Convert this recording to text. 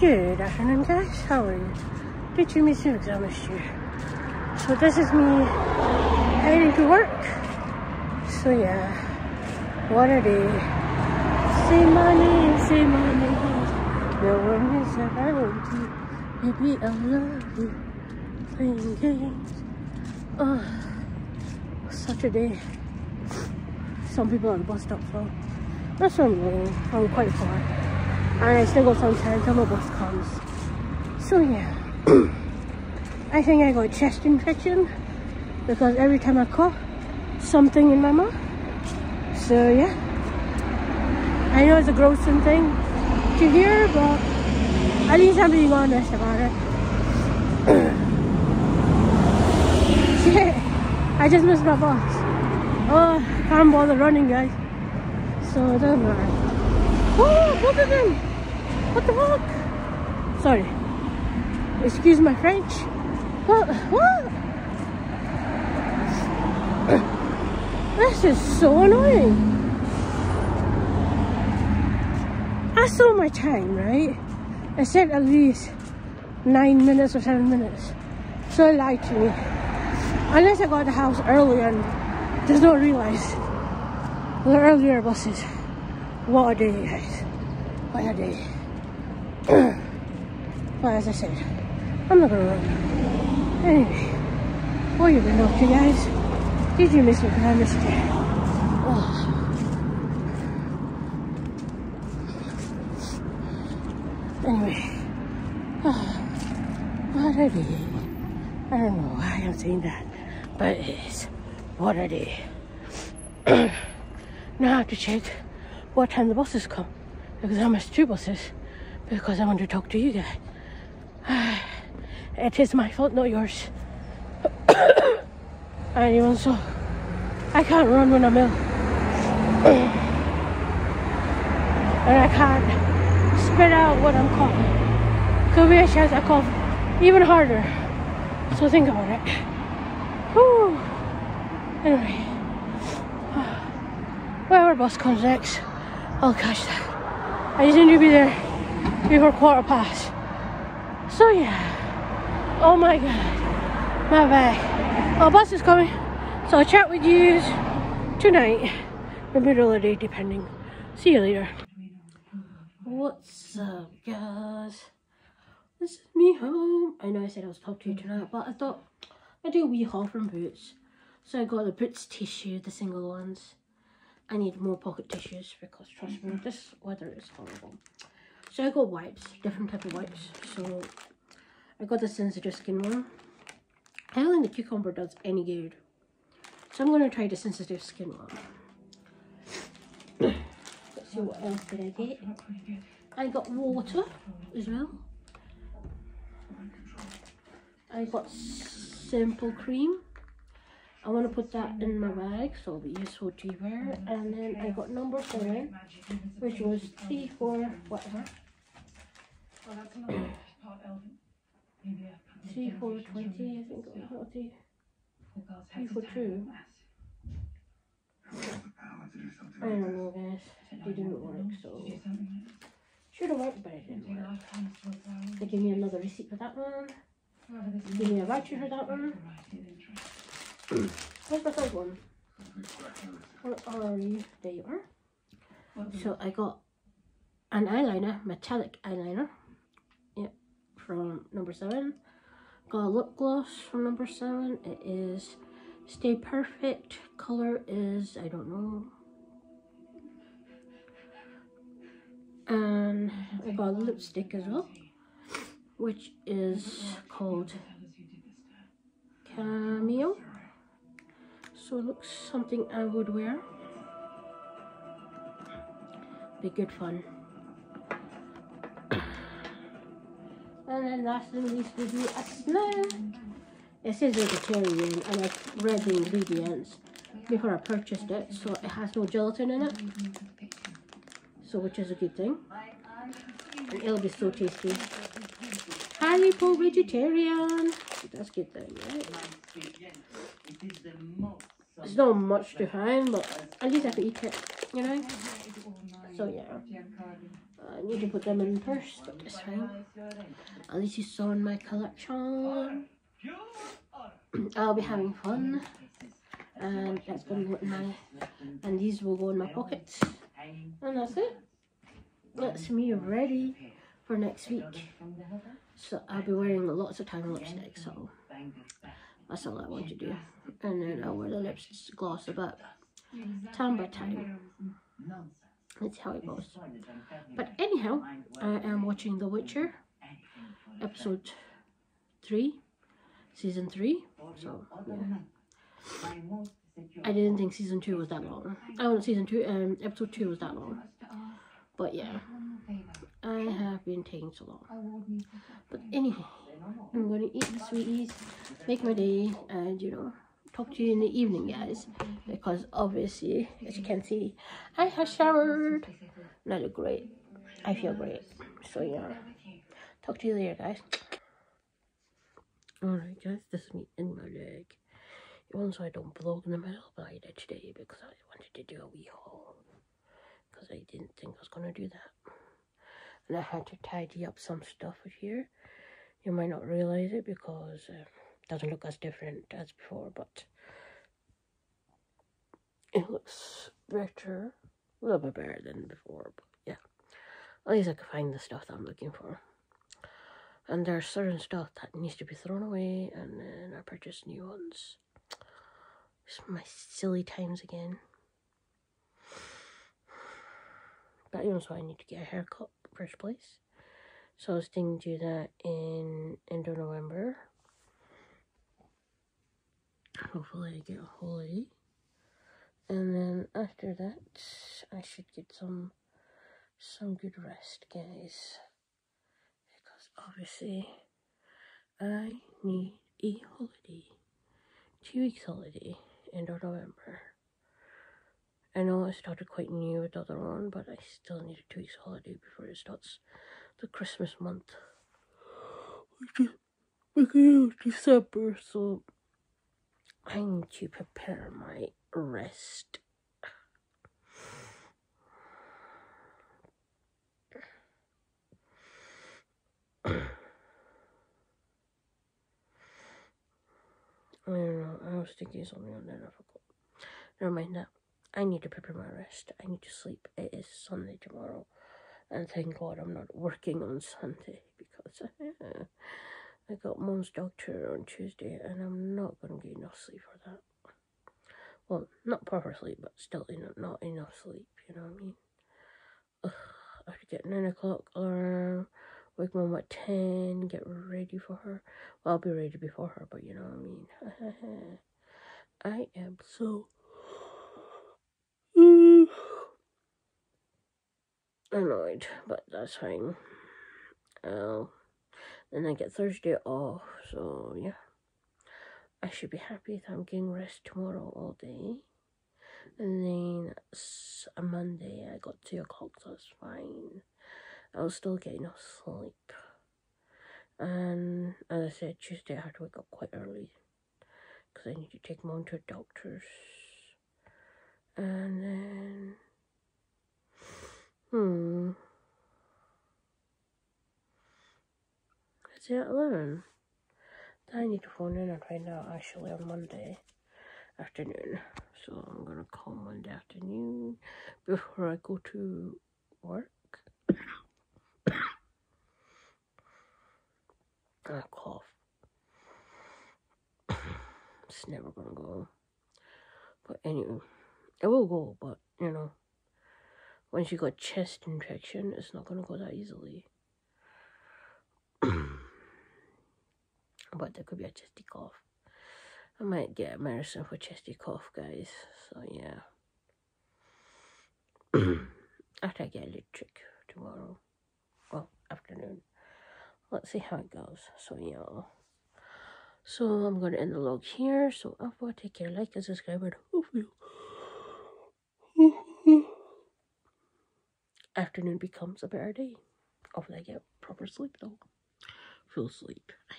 Good afternoon guys, how are you? Did you miss you? I missed you. So this is me heading to work. So yeah, what a day. Say my name, say my name. No one is around you. Baby, I love you. Playing games. Oh, such a day. Some people on the bus stop, so that's what I'm. I'm quite far. I still got some time till my bus comes. So yeah, I think I got chest infection because every time I cough, something in my mouth. So yeah, I know it's a gross thing to hear, but at least I'm being honest about it. Shit, I just missed my bus. Oh, can't bother running, guys. So it doesn't matter. Oh, both of them! What the fuck? Sorry. Excuse my French. What? What? This is so annoying. I saw my time, right? I said at least nine minutes or seven minutes. So it lied to me. Unless I got the house early and just don't realize the earlier buses. What a day, guys. What a day. Well, as I said, I'm not gonna run. Anyway, what you been up to, guys? Did you miss me? Because I missed you. Oh. Anyway, oh, what a day. I don't know why I'm saying that, but it is. What a day. now I have to check what time the buses come because I missed two buses because I want to talk to you guys. It is my fault, not yours. and even so, I can't run when I'm ill. and I can't spit out what I'm coughing. Could be a chance I cough even harder. So think about it. Whew. Anyway, wherever bus comes next, I'll catch that. I just need to be there before quarter past. So yeah. Oh my god. My bag. Our bus is coming. So I'll chat with you tonight. The middle of the day depending. See you later. What's up guys? This is me home. I know I said I was talking to you tonight, but I thought I'd do a wee haul from Boots. So I got the Boots tissue, the single ones. I need more pocket tissues because trust me, this weather is horrible. So I got wipes, different type of wipes. So I got the sensitive skin one. I don't think the cucumber does any good. So I'm going to try the sensitive skin one. Let's see what else did I get. I got water as well. I got simple cream. I want to put that in my bag so it'll be useful to wear. And then I got number seven, which was three, four, whatever. Three, four, twenty, I think it was three, three, four, two. I don't know, guys. They didn't work, so should have worked, but it didn't work. They gave me another receipt for that one. Give me a voucher for that one. Where's the third one? Where are you? There you are. So I got an eyeliner, metallic eyeliner. From number seven. Got a lip gloss from number seven. It is Stay Perfect. Color is, I don't know. And I got a lipstick as well, which is called Cameo. So it looks something I would wear. Be good fun. Then last but not least do a snack. It says vegetarian and I've read the ingredients before I purchased it. So it has no gelatin in it. So which is a good thing. And it'll be so tasty. Haribo vegetarian. That's good thing, right? It's not much to find, but at least I can eat it, you know? So yeah. I need to put them in first, but fine. At least you saw in my collection. I'll be having fun. And that's going to go in my, and these will go in my pockets. And that's it. That's me ready for next week. So I'll be wearing lots of time lipstick, so that's all I want to do. And then I'll wear the lips gloss about time by time. That's how it goes. But anyhow, I am watching The Witcher, episode 3, season 3. So, yeah. I didn't think season 2 was that long. I oh, want season 2, um, episode 2 was that long. But yeah, I have been taking so long. But anyway, I'm going to eat the sweeties, make my day, and you know, talk to you in the evening, guys. Because obviously, as you can see, I have showered. And I look great. I feel great. So yeah, talk to you later, guys. Alright, guys, this is me in my leg. Even so I don't vlog in the middle, but I did today because I wanted to do a wee haul. Because I didn't think I was going to do that. And I had to tidy up some stuff here. You might not realize it because uh, doesn't look as different as before, but it looks better. A little bit better than before, but yeah. At least I can find the stuff that I'm looking for. And there's certain stuff that needs to be thrown away, and then I purchase new ones. It's my silly times again. But even so, I need to get a haircut first place. So I was thinking to do that in end of November. Hopefully I get a holiday. And then after that, I should get some some good rest, guys. Because obviously, I need a holiday. Two weeks holiday, end of November. I know I started quite new with the other one, but I still need a two weeks holiday before it starts the Christmas month. Which is December, so I need to prepare my rest. I don't know, I was thinking something and then I forgot. Never mind that. I need to prepare my rest. I need to sleep. It is Sunday tomorrow. And thank God I'm not working on Sunday because I got mom's doctor on Tuesday and I'm not going to get enough sleep for that. Well, not proper sleep, but still enough, not enough sleep, you know what I mean? Ugh, I have to get 9 o'clock alarm, wake mom at 10, get ready for her. Well, I'll be ready before her, but you know what I mean? I am so annoyed, but that's fine. Uh, then I get Thursday off, so yeah. I should be happy that I'm getting rest tomorrow all day. And then a uh, Monday I got 2 o'clock, so that's fine. I was still getting enough sleep. And as I said, Tuesday I had to wake up quite early. Because I need to take mom to a doctor's. And then At 11? I need to phone in and find out actually on Monday afternoon. So I'm gonna call Monday afternoon before I go to work. I cough. it's never gonna go. But anyway, it will go, but you know once you got chest infection, it's not to go that easily. There could be a chesty cough. I might get medicine for chesty cough, guys. So, yeah. After I get electric tomorrow. Well, afternoon. Let's see how it goes. So, yeah. So, I'm going to end the log here. So, I'll take care, like and subscribe, and hopefully afternoon becomes a better day. Hopefully I get proper sleep though. Full sleep. I